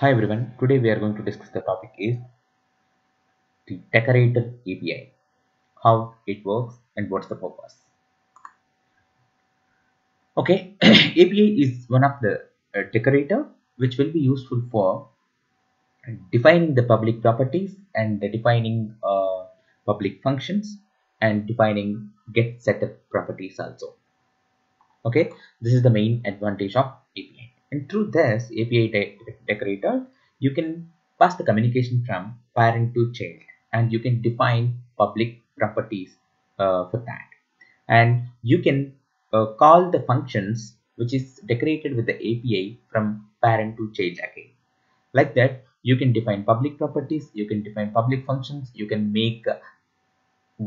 Hi everyone, today we are going to discuss the topic is the decorator API, how it works and what's the purpose. Okay, API is one of the uh, decorator which will be useful for defining the public properties and defining uh, public functions and defining get setup properties also. Okay, this is the main advantage of API and through this API de decorator you can pass the communication from parent to child and you can define public properties uh, for that. And you can uh, call the functions which is decorated with the API from parent to child again. Like that you can define public properties you can define public functions you can make uh,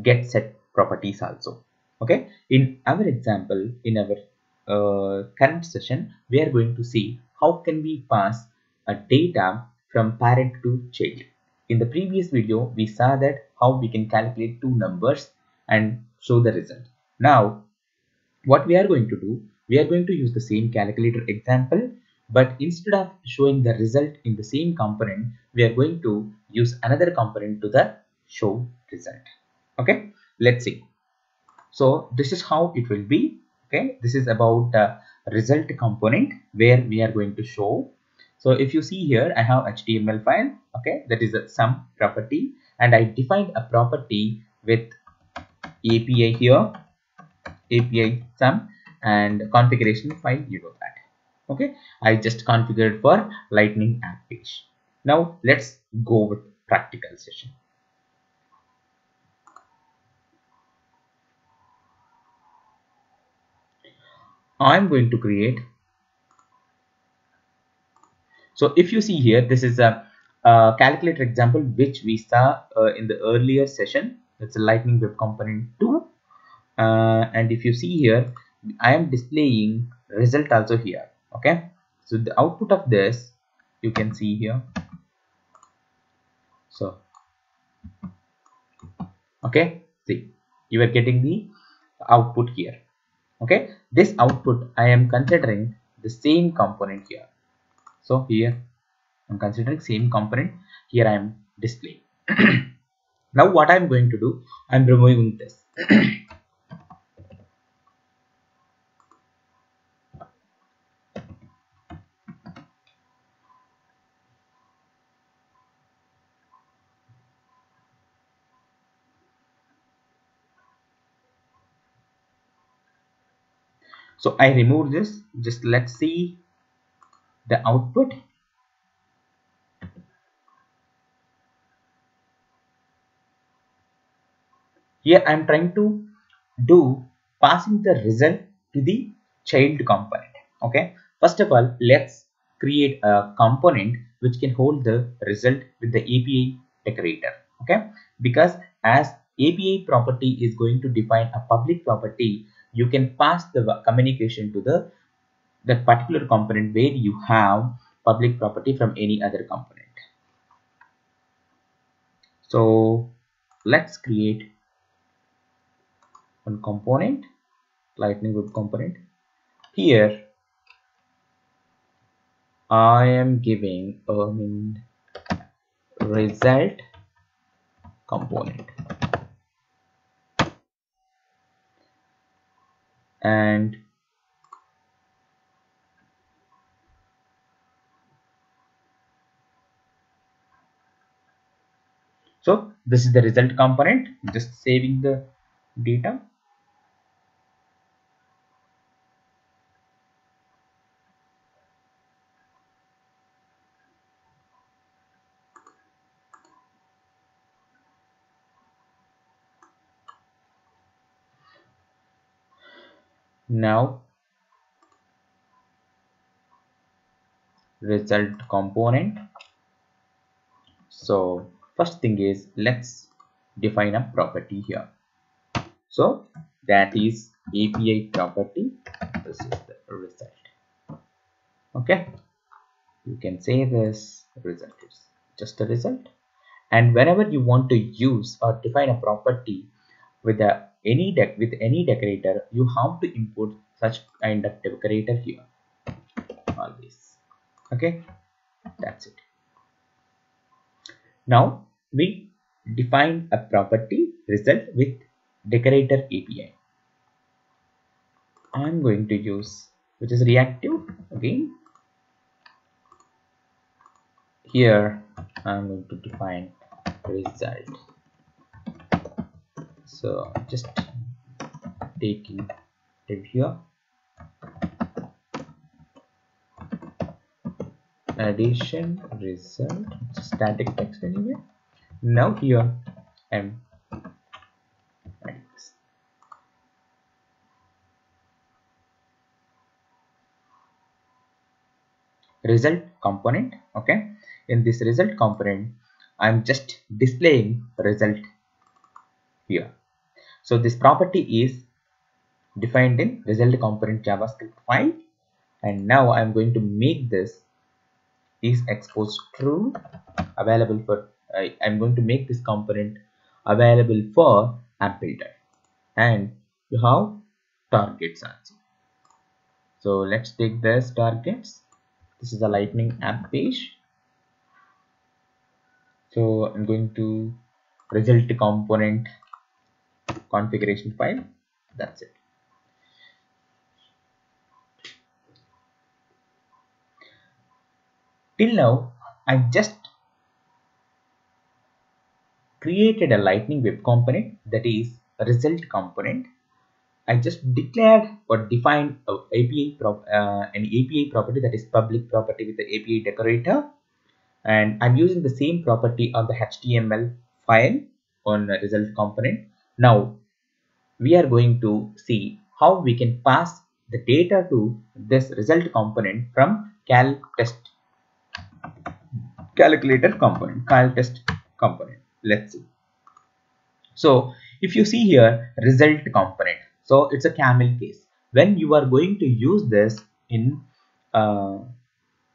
get set properties also. Okay? In our example in our uh, current session, we are going to see how can we pass a data from parent to child. In the previous video, we saw that how we can calculate two numbers and show the result. Now, what we are going to do, we are going to use the same calculator example, but instead of showing the result in the same component, we are going to use another component to the show result. Okay, let's see. So this is how it will be okay this is about result component where we are going to show. So if you see here i have html file. Okay that is a sum property. And i defined a property with api here api sum and configuration file you know that. Okay i just configured for lightning app page. Now let's go with practical session I'm going to create. So if you see here this is a, a calculator example which we saw uh, in the earlier session. It's a lightning web component 2 uh, and if you see here I am displaying result also here. Okay? So the output of this you can see here. So okay? See you are getting the output here. Okay this output i am considering the same component here. So here i'm considering same component. Here i am displaying. Now what i'm going to do i'm removing this so i remove this. Just let's see the output. Here i'm trying to do passing the result to the child component. Okay? First of all let's create a component which can hold the result with the api decorator. Okay? Because as api property is going to define a public property you can pass the communication to the that particular component where you have public property from any other component. So let's create one component lightning web component. Here I am giving a result component and so this is the result component just saving the data now result component. So first thing is let's define a property here. So that is api property this is the result. Okay? You can say this result is just a result. And whenever you want to use or define a property with a any deck with any decorator you have to import such kind of decorator here. Always. Okay? That's it. Now we define a property result with decorator API I'm going to use which is reactive again. Here I'm going to define result so just taking it here. Addition result static text anyway. Now here I'm result component okay? In this result component i'm just displaying result here so this property is defined in result component javascript file. And now i'm going to make this is exposed true available for uh, i'm going to make this component available for app builder and you have targets also. So let's take this targets. This is a lightning app page. So i'm going to result component configuration file. That's it. Till now i just created a lightning web component that is a result component. I just declared or defined API uh, an API property that is public property with the API decorator. And I'm using the same property on the HTML file on the result component. Now we are going to see how we can pass the data to this result component from calc test calculator component calc test component. Let's see. So if you see here result component. So it's a camel case. When you are going to use this in uh,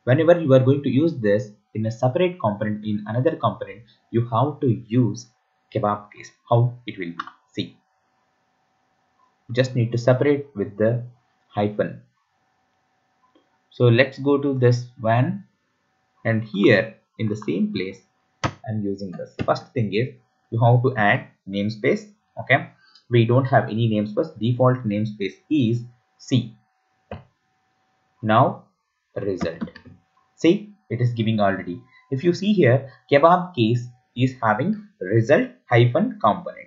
whenever you are going to use this in a separate component in another component you have to use kebab case. How it will be? See just need to separate with the hyphen. So let's go to this one and here in the same place i'm using this. First thing is you have to add namespace okay? We don't have any namespace. Default namespace is c. Now result. See it is giving already. If you see here kebab case is having result hyphen component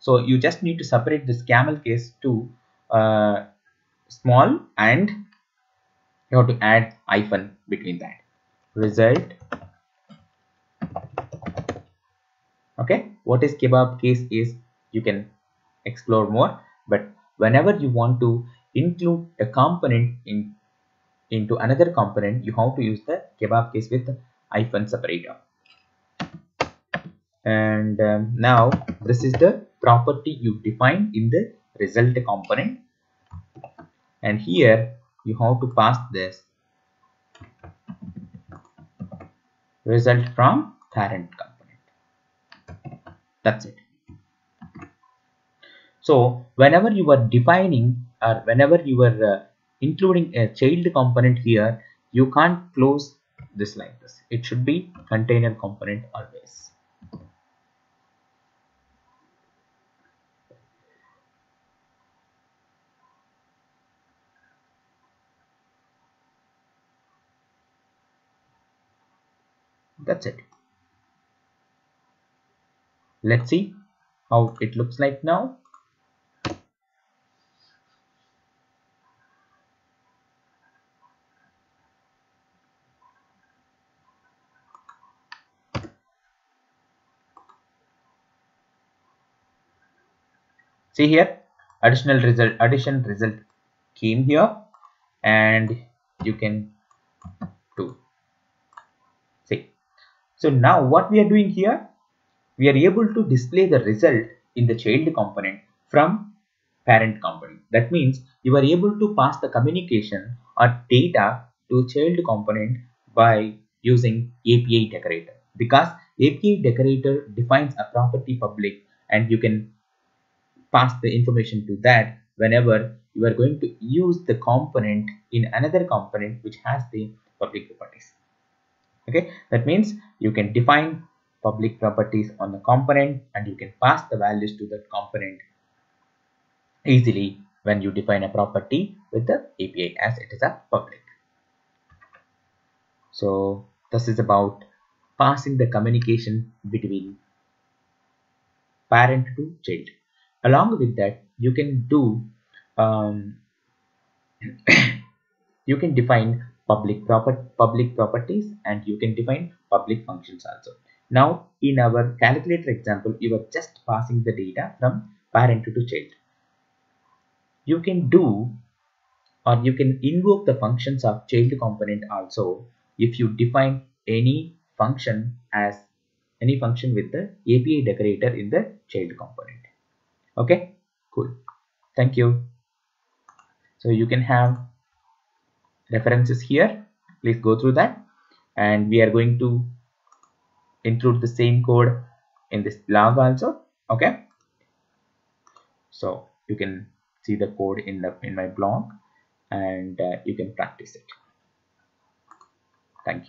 so you just need to separate this camel case to uh, small and you have to add hyphen between that. Result. Okay. What is kebab case is you can explore more but whenever you want to include a component in into another component you have to use the kebab case with hyphen separator. And um, now this is the property you define in the result component and here you have to pass this result from parent component that's it so whenever you are defining or whenever you are uh, including a child component here, you can't close this like this. It should be container component always. That's it. Let's see how it looks like now. see here additional result addition result came here and you can do see so now what we are doing here we are able to display the result in the child component from parent component. That means you are able to pass the communication or data to child component by using API decorator. Because API decorator defines a property public and you can pass the information to that whenever you are going to use the component in another component which has the public properties okay that means you can define public properties on the component and you can pass the values to that component easily when you define a property with the API as it is a public. So this is about passing the communication between parent to child. Along with that, you can do um, you can define public proper public properties and you can define public functions also. Now in our calculator example, you are just passing the data from parent to child you can do or you can invoke the functions of child component also if you define any function as any function with the API decorator in the child component. Okay, cool. Thank you. So you can have references here. Please go through that. And we are going to include the same code in this blog also. Okay. So you can see the code in the in my blog and uh, you can practice it thank you